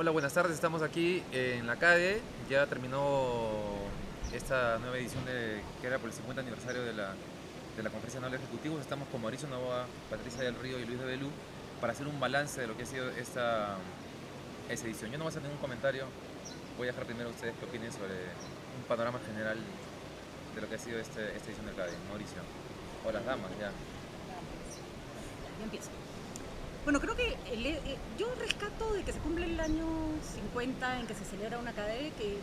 Hola, buenas tardes. Estamos aquí en la CADE. Ya terminó esta nueva edición que era por el 50 aniversario de la, de la Conferencia Anual de Ejecutivos. Estamos con Mauricio Novoa, Patricia del Río y Luis de Belú para hacer un balance de lo que ha sido esta, esta edición. Yo no voy a hacer ningún comentario. Voy a dejar primero a ustedes que opinen sobre un panorama general de lo que ha sido este, esta edición de CADE. Mauricio. O las damas, ya. Ya empiezo. Bueno, creo que el- eh, yo rescato de que se cumple el año 50 en que se celebra una CADE que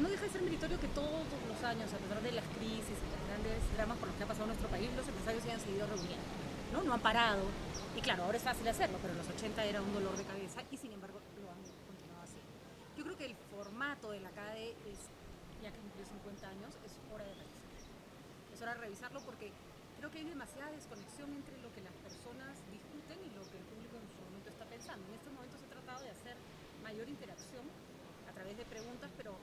no deja de ser meritorio que todos los años, a pesar de las crisis y los grandes dramas por los que ha pasado nuestro país, los empresarios se hayan seguido reuniendo. ¿no? no han parado. Y claro, ahora es fácil hacerlo, pero en los 80 era un dolor de cabeza y sin embargo lo han continuado haciendo. Yo creo que el formato de la CADE es, ya que cumplió 50 años, es hora de revisarlo. Es hora de revisarlo porque creo que hay demasiada desconexión entre lo que las personas discuten y lo que el público en su momento está pensando. En estos momentos he tratado de hacer mayor interacción a través de preguntas, pero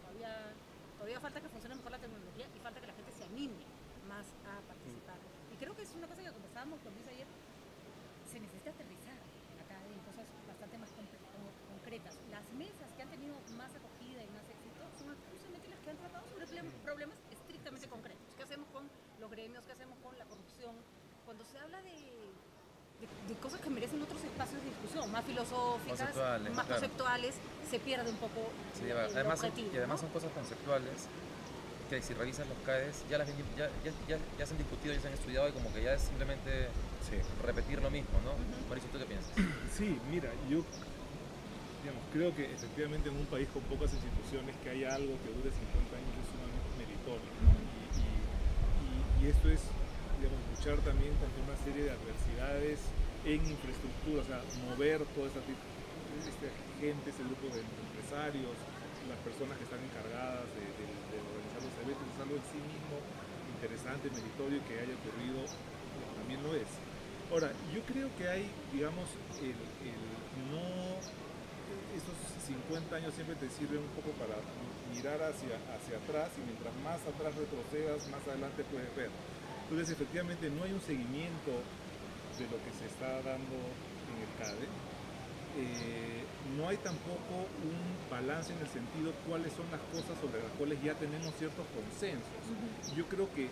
todavía, todavía falta que funcione mejor la tecnología y falta que la gente se anime más a participar. Y creo que es una cosa que conversábamos con Luis ayer, se necesita aterrizar acá en cosas bastante más concre- con- concretas. Las mesas que han tenido más acogida y más éxito son justamente las que han tratado sobre ple- problemas estrictamente concretos. ¿Qué hacemos con los gremios? ¿Qué hacemos con la corrupción? Cuando se habla de, de, de cosas que merecen otros espacios de discusión, más filosóficas, Conceptuales, más claro. conceptuales, se pierde un poco Sí, el, el además, son- objetivo. y además ¿no? son cosas conceptuales que si revisas los CAES ya, las, ya, ya, ya, ya se han discutido, ya se han estudiado y como que ya es simplemente Sí. repetir lo mismo, ¿no? Ujú. Mauricio, ¿tú qué piensas? Sí, mira, yo digamos, creo que efectivamente en un país con pocas instituciones que haya algo que dure 50 años es sumamente meritorio. ¿no? Y, y- y- y esto es, digamos, luchar también contra una serie de adversidades en infraestructura, o sea, mover toda esta, esta gente, ese grupo de empresarios, las personas que están encargadas de, organizar los eventos, es algo en sí mismo interesante, meritorio que haya ocurrido, eh, también lo es. Ahora, yo creo que hay, digamos, el, el no, esos 50 años siempre te sirven un poco para mirar hacia, hacia atrás y mientras más atrás retrocedas, más adelante puedes ver. Entonces, efectivamente, no hay un seguimiento de lo que se está dando en el CADE. Eh, no hay tampoco un balance en el sentido cuáles son las cosas sobre las cuales ya tenemos ciertos consensos. Yo creo que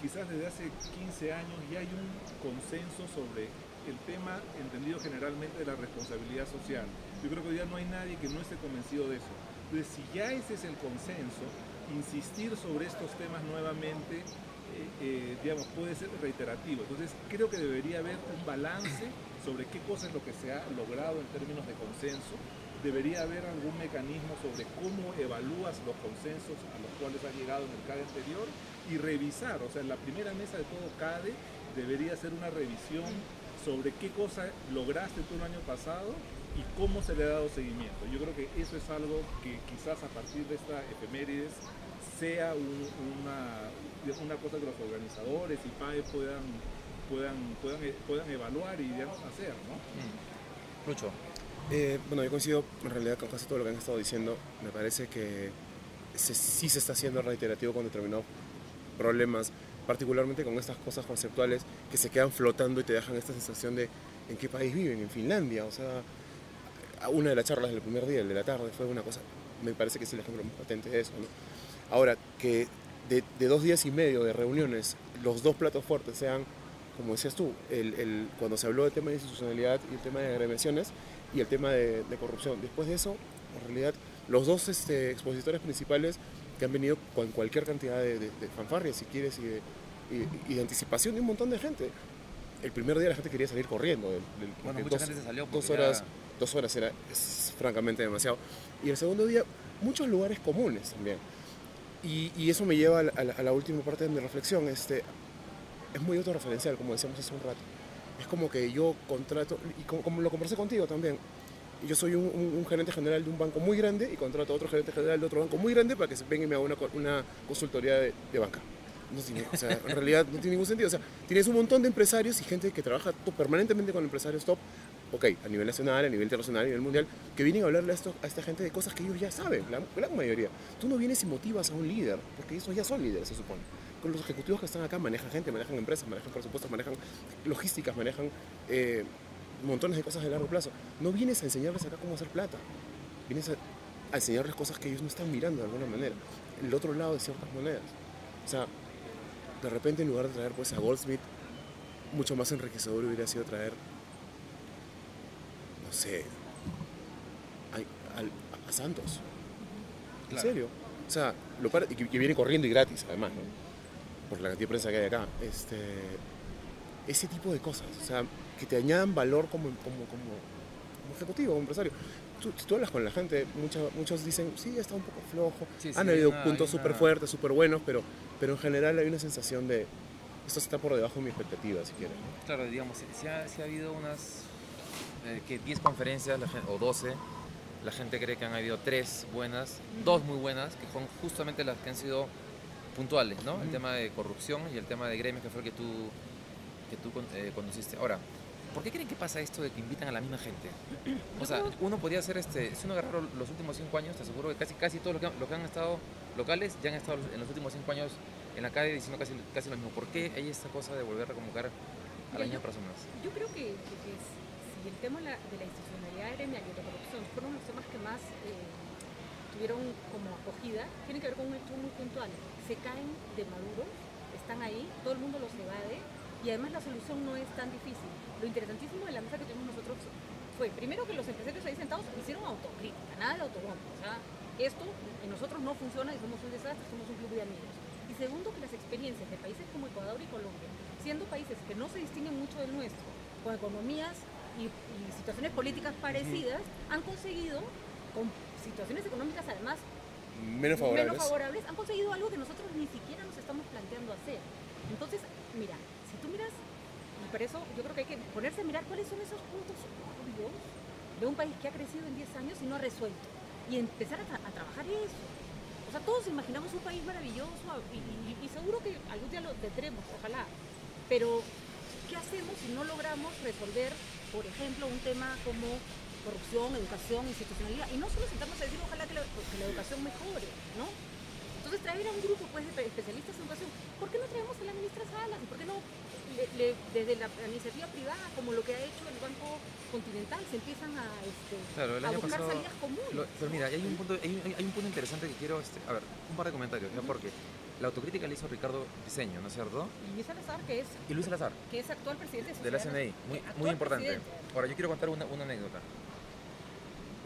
quizás desde hace 15 años ya hay un consenso sobre el tema entendido generalmente de la responsabilidad social. Yo creo que hoy día no hay nadie que no esté convencido de eso. Entonces, si ya ese es el consenso, insistir sobre estos temas nuevamente, eh, eh, digamos, puede ser reiterativo. Entonces, creo que debería haber un balance sobre qué cosa es lo que se ha logrado en términos de consenso. Debería haber algún mecanismo sobre cómo evalúas los consensos a los cuales has llegado en el CADE anterior y revisar, o sea, en la primera mesa de todo CADE debería ser una revisión sobre qué cosa lograste tú el año pasado y cómo se le ha dado seguimiento. Yo creo que eso es algo que quizás a partir de esta efemérides sea un- una, una cosa que los organizadores y PAE puedan, puedan, puedan, puedan evaluar y digamos, hacer, ¿no? Lucho. Eh, bueno, yo coincido en realidad con casi todo lo que han estado diciendo. Me parece que se- sí se está haciendo reiterativo con determinados problemas, particularmente con estas cosas conceptuales que se quedan flotando y te dejan esta sensación de en qué país viven, en Finlandia. O sea, una de las charlas del primer día, el de la tarde, fue una cosa, me parece que es el ejemplo más patente de eso. ¿no? Ahora, que de, de dos días y medio de reuniones, los dos platos fuertes sean, como decías tú, el, el- cuando se habló del tema de institucionalidad y el tema de agremiaciones y el tema de, de corrupción. Después de eso, en realidad, los dos este, expositores principales que han venido con cualquier cantidad de, de, de fanfarrias, si quieres, y de, y- y de anticipación de un montón de gente. El primer día la gente quería salir corriendo. del- del- Bueno, mucha dos- gente se salió dos horas, ya- dos horas era es francamente demasiado. Y el segundo día, muchos lugares comunes también. Y, y eso me lleva a la- a la última parte de mi reflexión. Este, es muy autorreferencial, como decíamos hace un rato. Es como que yo contrato, y como, como lo conversé contigo también, yo soy un, un- un gerente general de un banco muy grande y contrato a otro gerente general de otro banco muy grande para que se venga y me haga una, una consultoría de, de banca. No tiene, o sea, en realidad no tiene ningún sentido. O sea, tienes un montón de empresarios y gente que trabaja to- permanentemente con empresarios top, ok, a nivel nacional, a nivel internacional, a nivel mundial, que vienen a hablarle a, esto, a esta gente de cosas que ellos ya saben, la gran mayoría. Tú no vienes y motivas a un líder, porque esos ya son líderes, se supone. Los ejecutivos que están acá manejan gente, manejan empresas, manejan presupuestos, manejan logísticas, manejan eh, montones de cosas de largo plazo. No vienes a enseñarles acá cómo hacer plata. Vienes a, a enseñarles cosas que ellos no están mirando de alguna manera. El otro lado de ciertas monedas. O sea, de repente en lugar de traer pues a Goldsmith, mucho más enriquecedor hubiera sido traer, no sé, a, a- a Santos. En Claro. serio. O sea, lo para- y que, que viene corriendo y gratis además, ¿no? Por la cantidad de prensa que hay acá. Este, ese tipo de cosas. O sea, que te añadan valor como, como, como, como ejecutivo, como empresario. Tú, si tú hablas con la gente, mucha- muchos dicen, sí, está un poco flojo. Sí, sí, Han hay habido una- puntos súper fuertes, súper buenos, pero, pero en general hay una sensación de, esto está por debajo de mi expectativa, si quieres. Claro, digamos, si ha, sí ha habido unas eh, que 10 conferencias la gen- o 12, la gente cree que han habido 3 buenas, dos muy buenas, que son justamente las que han sido puntuales, ¿no? El tema de corrupción y el tema de gremios, que fue el que tú, que tú eh, conduciste. Ahora, ¿por qué creen que pasa esto de que invitan a la misma gente? O sea, uno podría hacer, este, si uno agarra los últimos 5 años, te aseguro que casi, casi todos los que, han- los que han estado locales ya han estado en los últimos 5 años en la calle diciendo casi, casi lo mismo. ¿Por qué hay esta cosa de volver a convocar a las mismas personas? Yo creo que, que- que si el tema de la, institucionalidad gremial y de la corrupción fueron los temas que más eh, tuvieron como acogida, tienen que ver con un hecho muy puntual. Se caen de maduros, están ahí, todo el mundo los evade y además la solución no es tan difícil. Lo interesantísimo de la mesa que tuvimos nosotros fue, primero que los empresarios ahí sentados hicieron autocrítica, nada de autobombo. O sea, esto en nosotros no funciona y somos un desastre, somos un club de amigos. Y segundo, que las experiencias de países como Ecuador y Colombia, siendo países que no se distinguen mucho del nuestro, con economías y, y situaciones políticas parecidas, han conseguido, con situaciones económicas además Menos favorables. menos favorables, han conseguido algo que nosotros ni siquiera nos estamos planteando hacer. Entonces, mira, si tú miras, y por eso yo creo que hay que ponerse a mirar cuáles son esos puntos obvios de un país que ha crecido en 10 años y no ha resuelto, y empezar a, tra- a trabajar eso. O sea, todos imaginamos un país maravilloso y, y- y seguro que algún día lo tendremos, ojalá. Pero, ¿qué hacemos si no logramos resolver, por ejemplo, un tema como corrupción, educación, institucionalidad? Y no solo sentarnos a decir, ojalá que la, que la educación mejore, ¿no? Entonces, traer a un grupo pues, de pe- especialistas en educación, ¿por qué no traemos a la ministra Salas? ¿Y por qué no le- le- desde la iniciativa privada, como lo que ha hecho el Banco Continental, se empiezan a, este, Claro, a buscar pasado- salidas comunes? Lo- pero mira, hay un punto, hay, hay- hay un punto interesante que quiero, este, a ver, un par de comentarios, ¿ya? porque la autocrítica la hizo Ricardo Diseño, ¿no es cierto? Y Luis Salazar, que es, Y Luis Salazar, que es actual presidente de la Sociedad CNI, muy, importante. presidente. Ahora, yo quiero contar una, una anécdota.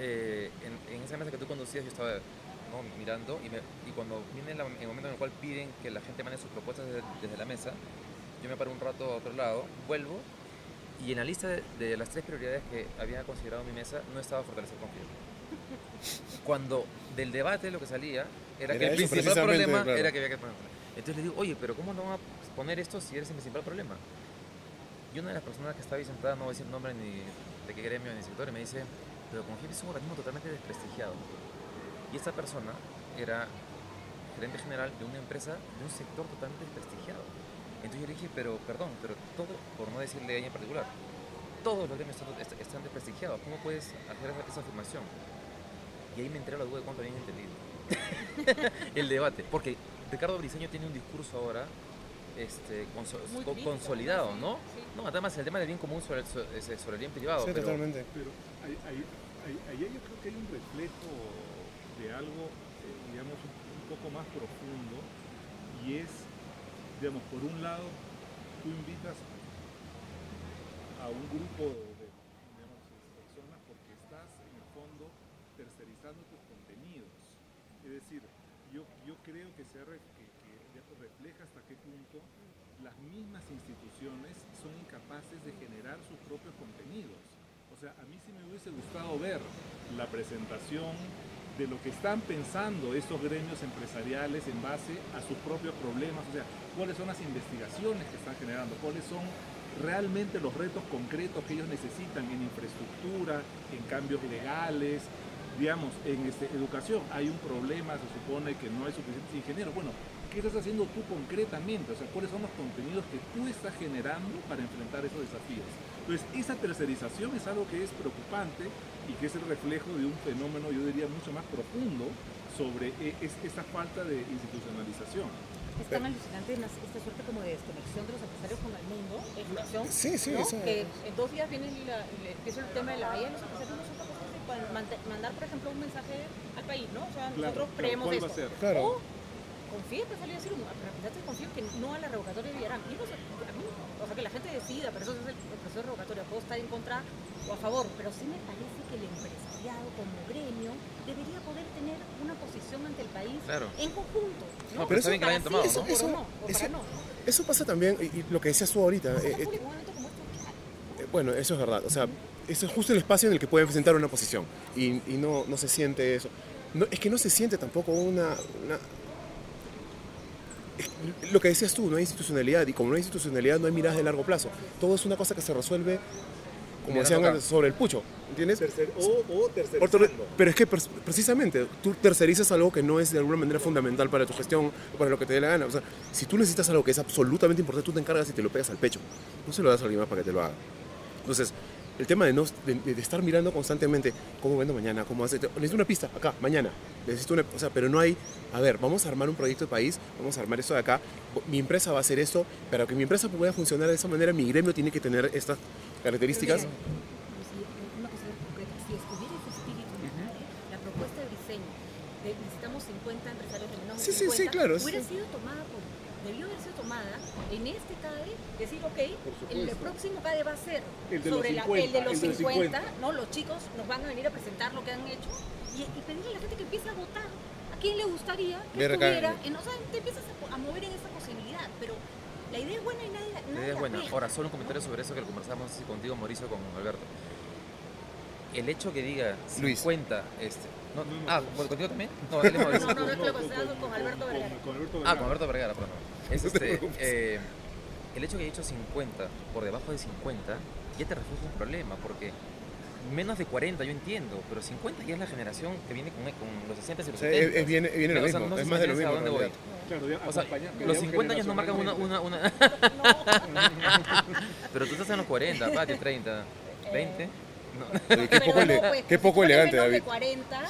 Eh, en, en esa mesa que tú conducías, yo estaba ¿no? mirando y, me- y cuando viene la- el momento en el cual piden que la gente mande sus propuestas desde, desde la mesa, yo me paro un rato a otro lado, vuelvo y en la lista de, de las tres prioridades que había considerado mi mesa no estaba fortalecer confianza. Cuando del debate lo que salía era, que Era el eso, principal problema claro. era que había que poner. Entonces le digo, oye, pero ¿cómo no van a poner esto si eres el principal problema? Y una de las personas que estaba ahí sentada, no voy a decir nombre ni de qué gremio ni sector, y me dice, pero Confío es un organismo totalmente desprestigiado. Y esta persona era gerente general de una empresa de un sector totalmente desprestigiado. Entonces yo le dije, pero perdón, pero todo, por no decirle a ella en particular, todos los gremios están, est- están desprestigiados. ¿Cómo puedes hacer esa, afirmación? Y ahí me enteré la duda de cuánto habían entendido. el debate. Porque Ricardo Briseño tiene un discurso ahora este, co- ¿no? sí. No, además el tema del bien común sobre el, so- sobre el bien privado. Sí, pero- totalmente. Pero ahí, yo creo que hay un reflejo de algo, eh, digamos, un, un poco más profundo y es, digamos, por un lado, tú invitas a un grupo de digamos, personas porque estás en el fondo tercerizando tus contenidos. Es decir, yo, yo creo que se digamos, refleja hasta qué punto las mismas instituciones son incapaces de generar sus propios contenidos. O sea, a mí sí me hubiese gustado ver la presentación de lo que están pensando estos gremios empresariales en base a sus propios problemas, o sea, cuáles son las investigaciones que están generando, cuáles son realmente los retos concretos que ellos necesitan en infraestructura, en cambios legales, digamos, en este, educación hay un problema, se supone que no hay suficientes ingenieros. Bueno, ¿qué estás haciendo tú concretamente? O sea, ¿cuáles son los contenidos que tú estás generando para enfrentar esos desafíos? Entonces, esa tercerización es algo que es preocupante y que es el reflejo de un fenómeno, yo diría, mucho más profundo sobre eh, es- esta falta de institucionalización. Es tan alucinante esta suerte como de desconexión de los empresarios con el mundo, desconexión, Sí, sí, ¿no? eso- que en dos días viene la- empieza el tema de la de los empresarios no son capaces de mandar, por ejemplo, un mensaje al país, ¿no? O sea, Claro, nosotros claro, creemos ¿cuál va esto. a ser? Claro. O confíe, pues salió a decir, un representante confíe que no a la revocatoria de Villarán. Y no sé, a mí, o sea, que la gente decida, pero eso es el, el proceso de revocatoria, puedo estar en contra o a favor, pero sí me parece que el empresariado como gremio debería poder tener una posición ante el país Claro. en conjunto. No, ¿no? pero está bien que la Para hayan tomado, sí, ¿no? Eso- no, o para eso- no. Eso pasa también, y, y lo que decías tú ahorita, eh, eh, eh, bueno, eso es verdad. O sea, ese es justo el espacio en el que pueden presentar una posición y, y no, no se siente eso. No, es que no se siente tampoco una... lo que decías tú, no hay institucionalidad y como no hay institucionalidad no hay miradas de largo plazo. Todo es una cosa que se resuelve, como decían acá. sobre el pucho, ¿entiendes? Tercer- o, o tercerizando. Pero es que precisamente tú tercerizas algo que no es de alguna manera fundamental para tu gestión o para lo que te dé la gana. O sea, si tú necesitas algo que es absolutamente importante, tú te encargas y te lo pegas al pecho. No se lo das a alguien más para que te lo haga. Entonces, el tema de, no, de, de estar mirando constantemente cómo vendo mañana, cómo hace. Necesito una pista, acá, mañana. Necesito una, o sea, pero no hay. A ver, vamos a armar un proyecto de país, vamos a armar esto de acá. Mi empresa va a hacer esto, para que mi empresa pueda funcionar de esa manera, mi gremio tiene que tener estas características. En la propuesta de diseño de necesitamos 50 empresarios, terminamos Sí, sí, sí, 50, claro, hubiera sí. sido tomada por, debió haber sido tomada en este CADE, decir, ok, el próximo CADE va a ser El de los sobre la- 50, el de los el de los 50, 50. ¿no? Los chicos nos van a venir a presentar lo que han hecho y, y pedirle a la gente que empiece a votar. ¿A quién le gustaría que acá. estuviera? En, o sea, te empiezas a, a mover en esa posibilidad, pero la idea es buena y nadie, la- La nadie idea es buena. pega. Ahora, solo un comentario sobre eso que lo conversamos contigo, Mauricio, con Alberto. El hecho que diga Luis. 50, este. No, No, no, ah, con- ¿contigo también? No, él es Mauricio. No, no, no, estoy conversando con Alberto Vergara. Con, Alberto Ah, Vergara. con Alberto Vergara, perdón. Es este, eh, el hecho que haya dicho 50 por debajo de 50 ya te refugia un problema, porque menos de 40 yo entiendo, pero 50 ya es la generación que viene con, con los 60 y O los sea, 70. es, es viene, viene lo O sea, mismo, no es más de lo mismo. dónde voy. Claro, ya O sea, los digamos, 50 años no marcan una, una, una... pero tú estás en los 40, Pati, 30, 20. No. Qué poco, ele- pues, qué poco elegante, menos David. de 40,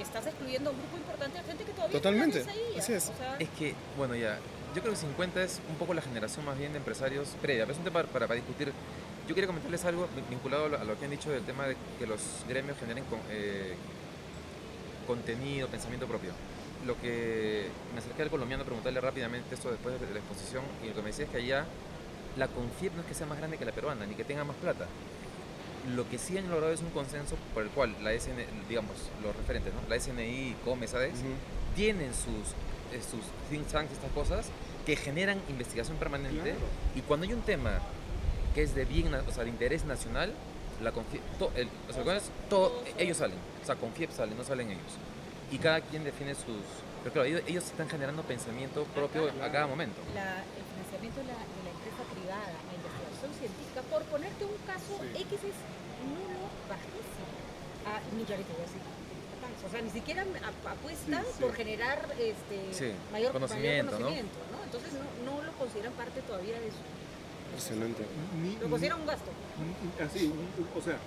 estás excluyendo a un grupo importante de gente que todavía Totalmente, no ahí, así es. o sea, Es que, bueno, ya, yo creo que 50 es un poco la generación más bien de empresarios previa, pero es un tema para, para discutir. Yo quería comentarles algo vin- vinculado a lo, a lo que han dicho del tema de que los gremios generen con- eh, contenido, pensamiento propio. Lo que me acerqué al colombiano a preguntarle rápidamente esto después de la exposición y lo que me decía es que allá la CONFIEP no es que sea más grande que la peruana ni que tenga más plata. Lo que sí han logrado es un consenso por el cual la SN, digamos, los referentes, ¿no? la SNI, COMES, ADEX, Ujú. tienen sus, eh, sus think tanks, estas cosas, que generan investigación permanente. Claro. Y cuando hay un tema que es de bien, o sea, de interés nacional, la to- el- o sea, ¿cuál es? todo, ellos salen, o sea, Confiep sale, no salen ellos. Y cada quien define sus... Pero claro, ellos, ellos están generando pensamiento propio a cada momento. la- el financiamiento de la, de la empresa privada, la investigación científica, por ponerte un caso Sí. X es nulo, bajísimo. Ah, ni ya ahorita voy a decir. O sea, ni siquiera ap- apuestan Sí, sí. por generar este, Sí, mayor conocimiento, mayor ¿no? conocimiento, ¿no? Entonces no, no lo consideran parte todavía de su... Impresionante. Ni- Lo consideran un gasto. así, o sea,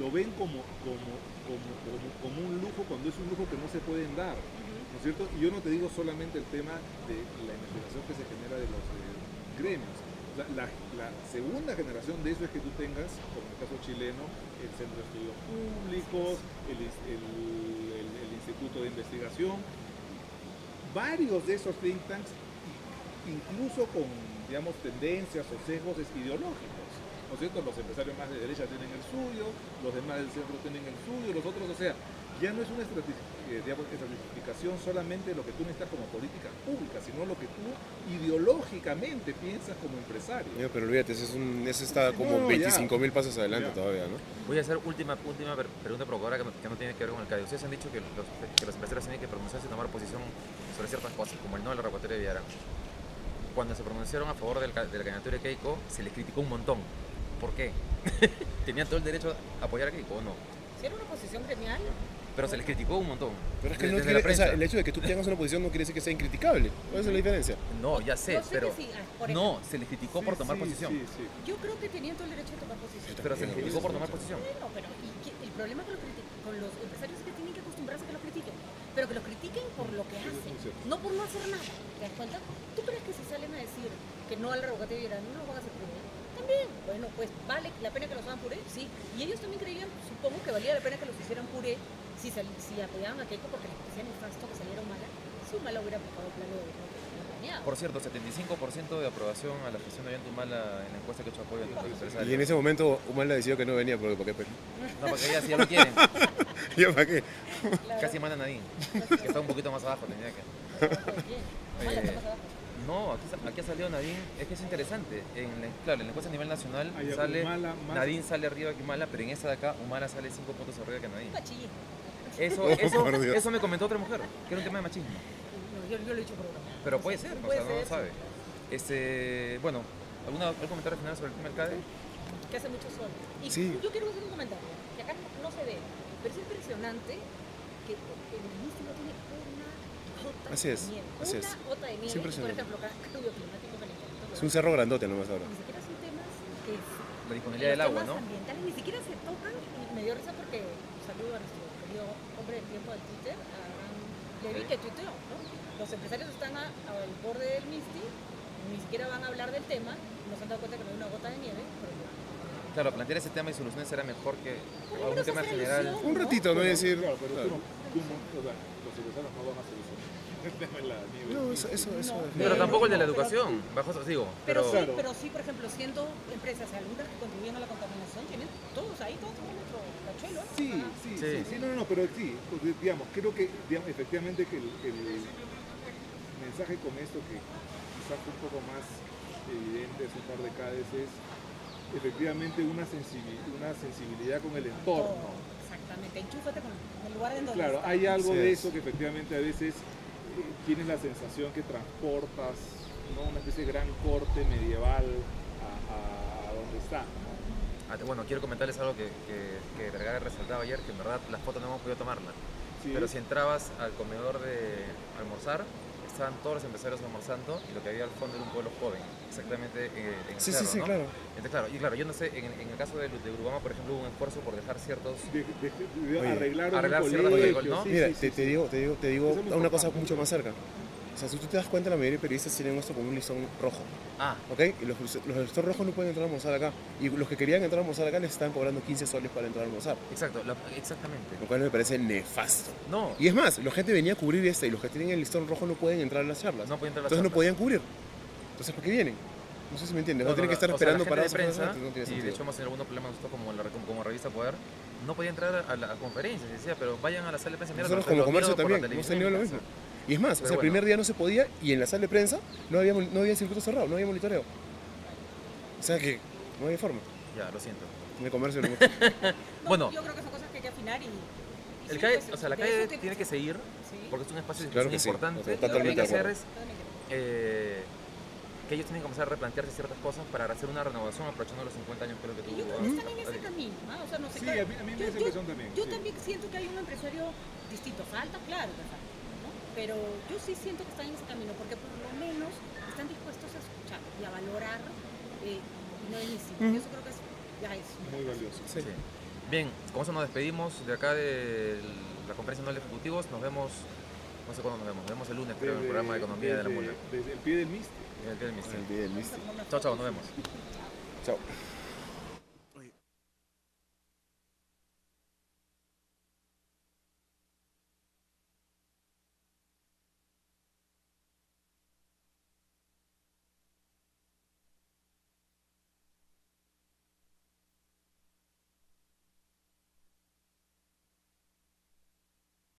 lo ven como, como, como, como, como un lujo cuando es un lujo que no se pueden dar, ¿no es cierto? Y yo no te digo solamente el tema de la investigación que se genera de los eh, gremios. La, segunda generación de eso es que tú tengas, como en el caso chileno, el Centro de Estudios Públicos, el, el- Instituto de Investigación, varios de esos think tanks, incluso con, digamos, tendencias o sesgos es- ideológicos. ¿No es cierto? Los empresarios más de derecha tienen el suyo, los demás del centro tienen el suyo, los otros, o sea, ya no es una eh, digamos, estratificación solamente de lo que tú necesitas como política pública, sino lo que tú ideológicamente piensas como empresario. Pero olvídate, ese, es un, ese está como No, ya. 25 mil pasos adelante Ya. todavía, ¿no? Voy a hacer última, última pregunta provocadora que no, que no tiene que ver con el CADE. Ustedes han dicho que los, que los empresarios tienen que pronunciarse y tomar posición sobre ciertas cosas, como el no a la revocatoria de Villarán. Cuando se pronunciaron a favor del, de la candidatura de Keiko, se les criticó un montón. ¿Por qué? ¿Tenían todo el derecho a apoyar a Keiko o no? Si era una posición gremial, Pero se les criticó un montón. Pero es que no quiere- la o sea, el hecho de que tú tengas una posición no quiere decir que sea incriticable. ¿Cuál es la diferencia? No, ya sé, yo sé pero... sí, ah, por No, se les criticó por Sí, tomar sí, posición. Sí, sí. Yo creo que tenían todo el derecho de tomar posición. Pero se les criticó por tomar posición. Bueno, pero ¿y qué- el problema con los, con los empresarios es que tienen que acostumbrarse a que los critiquen, pero que los critiquen por lo que hacen, no por no hacer nada. ¿Te das cuenta? ¿Tú crees que si salen a decir que no al revocatorio Irán, no lo van a hacer puré? También, bueno, pues vale la pena que los hagan puré, sí. Y ellos también creían, supongo que valía la pena que los hicieran puré si, sal- si apoyaban a Keiko porque les parecía nefasto que salieron mala. Si Humala hubiera aplicado el plan de gobierno que tenía planeado. Por cierto, 75% de aprobación a la gestión de Ollantumala en la encuesta que he hecho apoyo a los empresarios. Y en ese momento Humala decidió que no venía porque ¿para qué? No, porque ya, si ya lo quieren. ¿Ya para qué? Claro. Casi manda Nadine, que está un poquito más abajo, tenía que. Humala está más abajo. No, aquí, aquí ha salido Nadine, es que es interesante. En la, claro, en la encuesta a nivel nacional sale Humala Nadine sale arriba que Humala, pero en esta de acá Humala sale 5 puntos arriba que Nadine. Machillismo. Eso, Oh, eso, eso me comentó otra mujer, que era un tema de machismo. No, yo, yo lo he dicho por. Pero puede ser, o Puede sea, no ser, sabe. Este, bueno, ¿alguna, ¿algún comentario final sobre el tema del CADE? que hace mucho sol. Y Sí. yo quiero hacer un comentario, que acá no, no se ve, pero es impresionante que el ministro no tiene una gota Así es, de nieve. así una es. gota de nieve. Por impresionante. ejemplo, acá cambio climático que le encanta, Es un cerro grandote nomás ahora. Ni siquiera son temas que La disponibilidad del agua, ¿no? ambientales ni siquiera se tocan y me dio risa porque saludo a nuestro tiempo del Twitter, a Abraham Levy, que tuiteó, ¿no? Los empresarios están a- al borde del Misty, ni siquiera van a hablar del tema, no se han dado cuenta que no hay una gota de nieve, pero Claro, plantear ese tema y soluciones será mejor que algún tema general. Un ratito, ¿no? Es decir, Claro, pero tú claro. no, tú no, o sea, los empresarios no van a solucionar el tema de la nieve. No, eso, eso, eso. No, Pero Pero- tampoco el de la pero- educación, bajo digo, Pero, pero, sí, pero sí, por ejemplo, siendo empresas algunas que contribuyen a la contaminación, tienen todos ahí, todos Sí, sí, Sí. sí, sí, no, no, no, pero sí, porque, digamos, creo que digamos, efectivamente que el, el mensaje con esto que quizás fue un poco más evidente hace un par de CADES es efectivamente una, sensibi- una sensibilidad con el entorno. Exactamente, enchúfate con el lugar en donde Claro, hay algo de es. eso que efectivamente a veces eh, tienes la sensación que transportas ¿no? una especie de gran corte medieval a, a- a donde está. ¿no? Ah, bueno, quiero comentarles algo que, que, que Vergara resaltaba ayer, que en verdad las fotos no hemos podido tomarla. Sí, Pero si entrabas al comedor de almorzar, estaban todos los empresarios almorzando y lo que había al fondo era un pueblo joven, exactamente eh, en el Sí, sí, cerro, sí, ¿no? claro. Entonces, claro, y claro, yo no sé, en, en el caso de, de Urubama, por ejemplo, hubo un esfuerzo por dejar ciertos... de, de- de Oye, arreglar, un arreglar ciertas colegio, cosas, ¿no? sí, Mira, sí, te, sí, te sí. digo, te digo, te digo una cosa mucho más cerca. O sea, si tú te das cuenta, la mayoría de periodistas tienen esto como un listón rojo. Ah, ¿Ok? Y los, los listones rojos no pueden entrar a almorzar acá. Y los que querían entrar a almorzar acá les estaban cobrando 15 soles para entrar a almorzar. exacto, la- exactamente. Lo cual me parece nefasto. No, Y es más, la gente venía a cubrir este y los que tienen el listón rojo no pueden entrar a las charlas. no podía entrar a las Entonces no charlas. podían cubrir. Entonces, ¿por qué vienen? No sé si me entiendes. No, No, tienen no, que estar o sea, la esperando gente para de prensa, no tiene y de hecho hemos tenido algunos problemas nosotros como, la, como, como revista Poder, no podía entrar a la conferencia, se decía, pero vayan a la sala de prensa. mira, Nosotros lo- como lo comercio también hemos tenido lo mismo. Y es más, o sea, el bueno. primer día no se podía y en la sala de prensa no había, no había circuito cerrado, no había monitoreo. O sea que no había forma. Ya, lo siento. En el comercio no. No, Bueno. yo creo que son cosas que hay que afinar y... y El sí, CAE, pues, o sea, la eso tiene que seguir, Sí. porque es un espacio Claro que sí, importante. o sea, Lo que hay totalmente que hacer es eh, que ellos tienen que comenzar a replantearse ciertas cosas para hacer una renovación aprovechando los 50 años creo que Y tú yo creo que están en ese camino, ¿ah? O sea, no sé, Sí, claro, a mí, a mí me yo- da esa impresión también. Yo sí. también siento que hay un empresario distinto. Falta, claro que falta, ¿no? Pero yo sí siento que están en ese camino, porque por lo menos están dispuestos a escuchar y a valorar eh, no inicio. Ujú. Y eso creo que es, ya es Muy valioso. Sí. Sí. Bien, con eso nos despedimos de acá de la conferencia anual de ejecutivos. Nos vemos, no sé cuándo nos vemos, nos vemos el lunes, creo, en el programa de Economía de la desde- Mula. Desde el pie del Misti. En el el. El día del Misti. una Chao, chao, nos vemos. Chao.